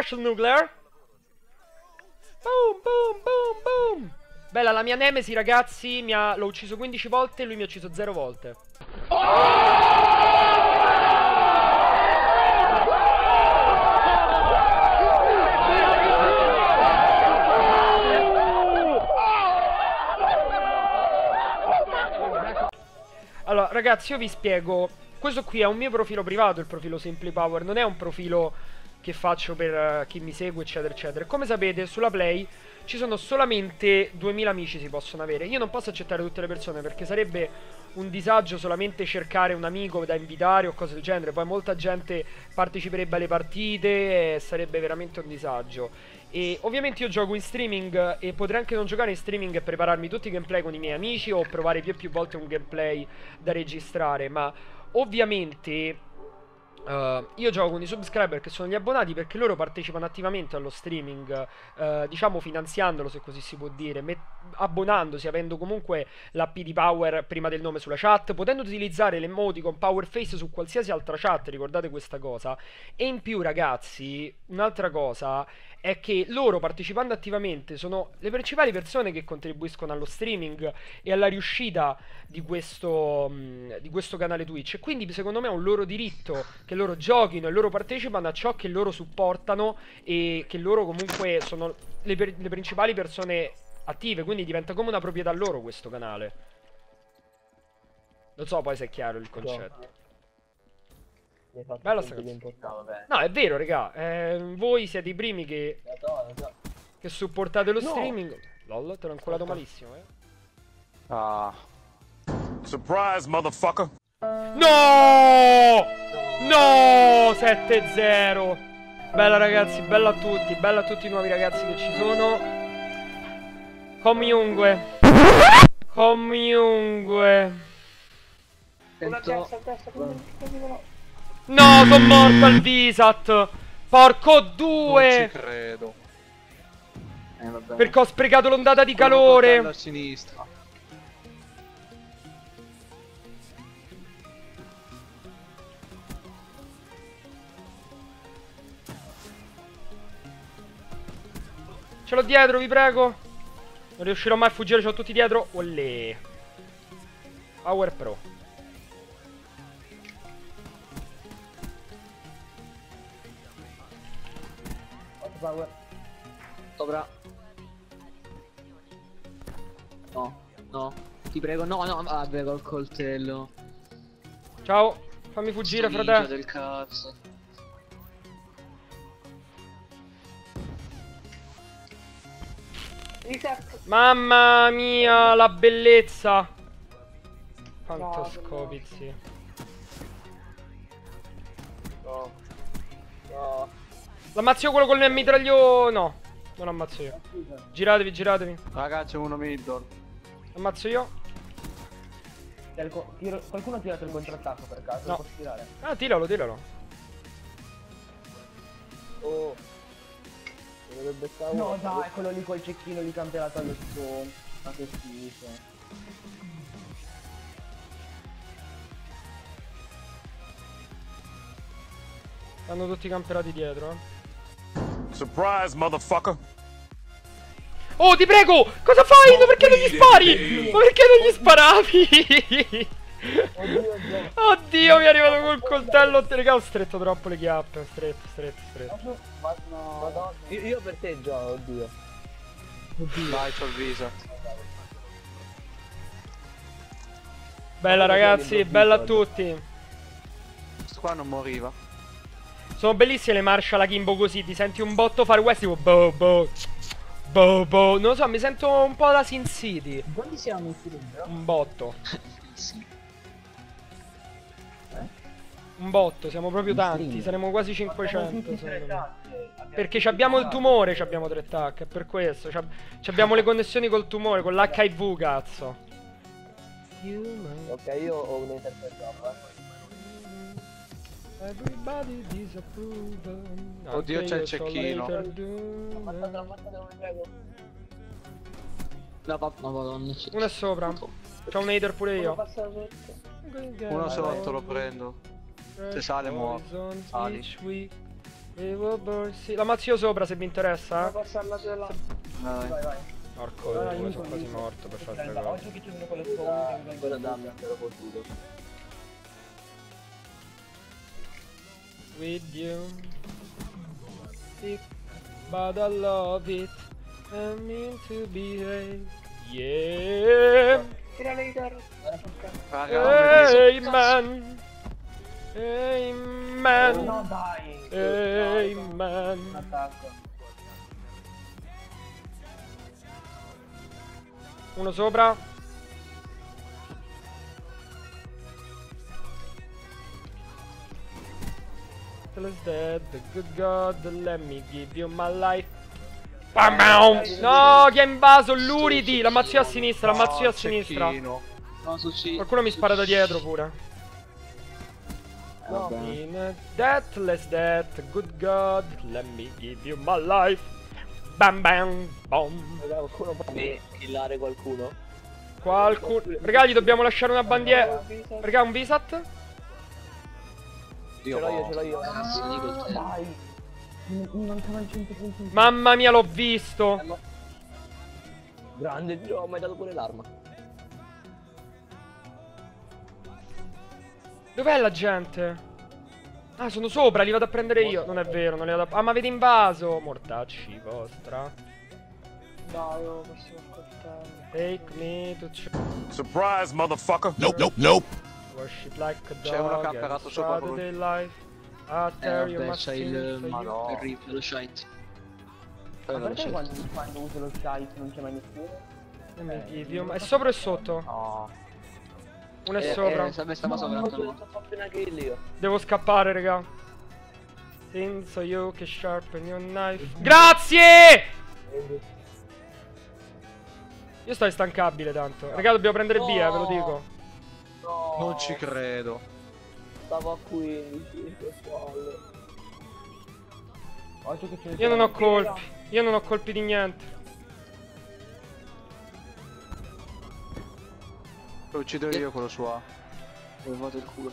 Marshall Nuclear. Boom, boom, boom, boom. Bella, la mia Nemesi, ragazzi, ha... l'ho ucciso 15 volte e lui mi ha ucciso 0 volte. Allora, ragazzi, io vi spiego. Questo qui è un mio profilo privato, il profilo Simply Power. Non è un profilo che faccio per eh, chi mi segue, eccetera, eccetera. Come sapete, sulla Play ci sono solamente 2000 amici si possono avere. Io non posso accettare tutte le persone perché sarebbe un disagio solamente cercare un amico da invitare o cose del genere. Poi molta gente parteciperebbe alle partite e sarebbe veramente un disagio. E ovviamente io gioco in streaming e potrei anche non giocare in streaming e prepararmi tutti i gameplay con i miei amici o provare più e più volte un gameplay da registrare, ma ovviamente Uh, io gioco con i subscriber che sono gli abbonati perché loro partecipano attivamente allo streaming, uh, diciamo finanziandolo se così si può dire, abbonandosi, avendo comunque l'AP di Power prima del nome sulla chat, potendo utilizzare l'emoticon Powerface su qualsiasi altra chat, ricordate questa cosa. E in più ragazzi, un'altra cosa è che loro partecipando attivamente sono le principali persone che contribuiscono allo streaming e alla riuscita di questo, mm, di questo canale Twitch. E quindi secondo me è un loro diritto che loro giochino e loro partecipano a ciò che loro supportano e che loro comunque sono le, per- le principali persone attive, quindi diventa come una proprietà loro questo canale. Non so poi se è chiaro il concetto. Bella sta canzone. No, è vero, raga. Eh, voi siete i primi che. Che supportate lo no. streaming. Lol, te l'ho inculato malissimo, eh. Ah. Surprise, motherfucker. No! No! 7-0. Bella ragazzi, bella a tutti, bella a tutti i nuovi ragazzi che ci sono. Comunque. Comunque. Sento... No, sono morto al Visat. Porco due. Non ci credo. Eh, Perché ho sprecato l'ondata di calore. A sinistra. Ce l'ho dietro, vi prego. Non riuscirò mai a fuggire, ce l'ho tutti dietro. Olè. Power Pro. power. Sopra. No, no. Ti prego, no, no, vabbè col coltello. Ciao, fammi fuggire, fratello. del cazzo. Mamma mia, la bellezza. Quanto no, scopizzi. No. No. L'ammazzo io quello col mitraglio... No, non ammazzo io. Giratevi, giratevi. Ragazzi, uno middle. Ammazzo io. Tiro... Qualcuno ha tirato il contrattacco per caso? No. Lo posso tirare? Ah, tiralo, tiralo. Oh. No, dai, quello lì col cecchino di campionato allo spawn. Ma che schifo. Stanno tutti camperati dietro, eh. Surprise, motherfucker. Oh, ti prego! Cosa fai? Ma perché non gli spari? Ma perché non gli sparavi? Oddio, oddio. mi è arrivato col coltello. Raga, ho stretto troppo le chiappe. Stretto, stretto, stretto. Ma no. Io, io per te gioco, oddio. Oddio. Vai, c'ho il viso. Bella ragazzi, bella a tutti. Questo qua non moriva. Sono bellissime le Marshall a Kimbo così, ti senti un botto Far West tipo boh boh boh boh. Non lo so, mi sento un po' da Sin City. Quanti siamo in cilindro? Un botto. Eh? Un botto, siamo proprio tanti, saremo quasi 500 Perché abbiamo il tumore, abbiamo tre tac, è per questo. Abbiamo le connessioni col tumore, con l'HIV, cazzo. Ok, io ho un interfaccia. Everybody disapprove. Oddio c'è il cecchino. No, no, madonna. Uno è sopra. C'ho un hater pure io. Uno sotto lo prendo. Se sale muore. Sali. La mazzo io sopra se vi interessa. eh. Vai. Vai, vai. Porco Allora, sono quasi morto per fare Prenda, cose. Oggi che ci sono con le spawn, Quella dammi ero potuto. With you. Sick, but I love it. I mean to behave. Yeah. Tira later. Guarda porca. Raga, Hey man. Hey man. No dai. Man. attacco. Uno sopra. Is dead, the good God, let me give you my life. Bam, bam. No, chi ha invaso? L'Uridi. L'ammazzo io a sinistra, l'ammazzo io a sinistra. Qualcuno mi spara da dietro pure. Vabbè. In deathless death, good God, let me give you my life. Bam bam bom. Raga, qualcuno può killare qualcuno? Qualcuno. Raga, gli dobbiamo lasciare una bandiera. Raga, un Visat? Io ce l'ho io, ce l'ho io. No, dai. Mi mi mancavano 100 punti. Mamma mia, l'ho visto. Grande Gio, mi hai dato pure l'arma. Dov'è la gente? Ah, sono sopra, li vado a prendere io. Non è vero, non li vado a... Ah, ma avete invaso. Mortacci vostra. Dai, io posso ascoltare. Take me to church. Surprise, motherfucker. Nope, nope, nope. Worship like a C'è uno dog. che ha apparato sopra Saturday life. I Eh, tell you vabbè, must c'hai il... you. Madonna. il lo shite. Ma perché c'è. quando, quando uso lo shite non c'è mai nessuno? You my- È sopra e sotto? No. Uno è Eh, sopra. Eh, stava stava sopra. no. io. Devo scappare, raga. So you can sharpen your knife. Grazie! Io sto instancabile tanto. Raga, dobbiamo prendere B, eh, ve lo dico. No. Non ci credo. Stavo a 15. che palle. Oggi che c'è Io non ho colpi. Io non ho colpi di niente. Lo uccido io quello su A. Ho fatto il culo.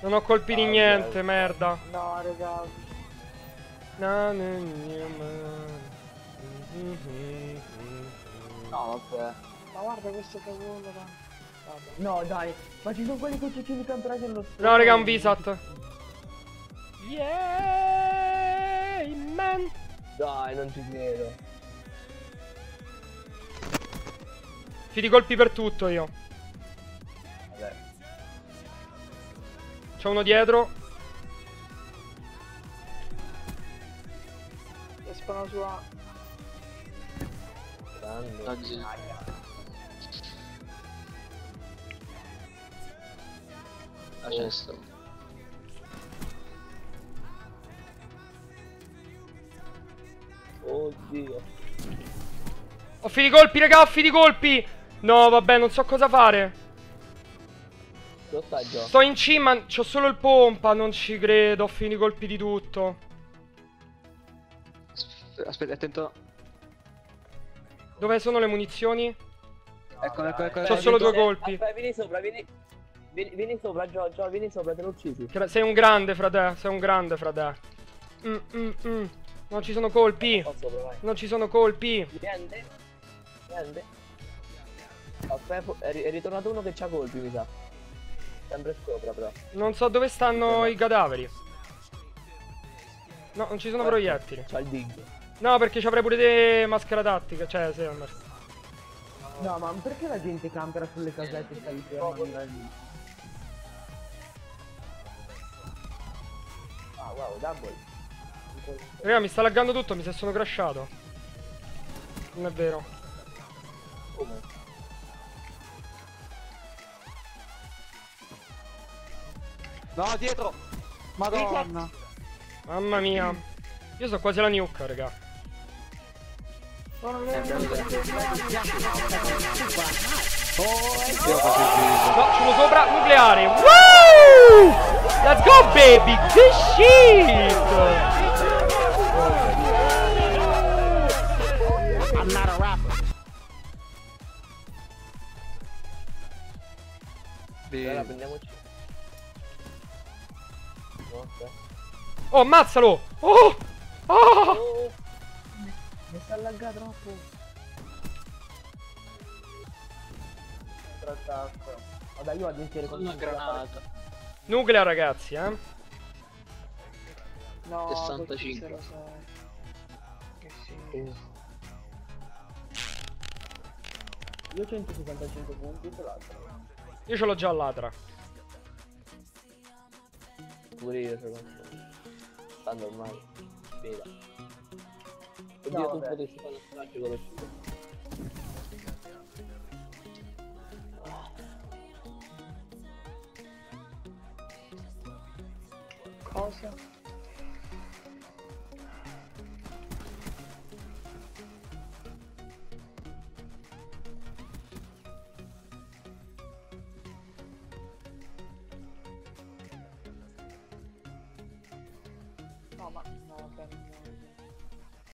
Non ho colpi di Ah, niente, merda. No, raga. No, vabbè. Ma guarda questo cavolo. No, dai. Ma ci sono quelli con i cecchini camperati nello No, raga, un Visat. Yeah, man. Dai, non ci credo. Fidi colpi per tutto io. Vabbè. C'è uno dietro. Escono su A. Grande. Sì. La cesta. Oddio. Ho finito i colpi, raga, ho finito i colpi. No, vabbè, non so cosa fare. Sto in cima, c'ho solo il pompa, non ci credo, ho finito i colpi di tutto. Aspetta, attento. Dove sono le munizioni? Ecco, ecco, ecco. C'ho solo due colpi. Aspetta, vieni sopra, vieni. Vieni, vieni sopra, Gio, Gio, vieni sopra, te l'ho uccisi. Sei un grande, frate, sei un grande, frate. Mm, mm, mm. Non ci sono colpi. Sopra. Non ci sono colpi. Niente. Niente. Aspetta, è, ri- è ritornato uno che c'ha colpi, mi sa. Sempre sopra, però. Non so dove stanno i cadaveri. No, non ci sono proiettili. C'ha il dig. No, perché ci avrei pure delle maschera tattica. Cioè, sì, Amber. No, ma perché la gente campera sulle casette e sta lì lì? Ah, wow, double. Raga, mi sta laggando tutto, mi si sono crashato. Non è vero. Come? No, dietro. Madonna. Mamma mia. Io sono quasi alla nuke, raga. Il viso. No, uno sopra nucleare. Woo! Let's go, baby! Good shit! Oh, ammazzalo! Oh! Oh! Oh! Mi sta allaggato troppo. Contrattacco. Vabbè, io vado in fiere con Una granata. Nuclea, ragazzi, eh. No, 65. così se lo sai. Che sì. Io ho 165 punti, tra l'altro. Io ce l'ho già all'atra. Pure io ce l'ho. Stanno ormai. Veda. Oddio, No, tu vabbè. potresti fare uno straccio con lo scudo. Cosa?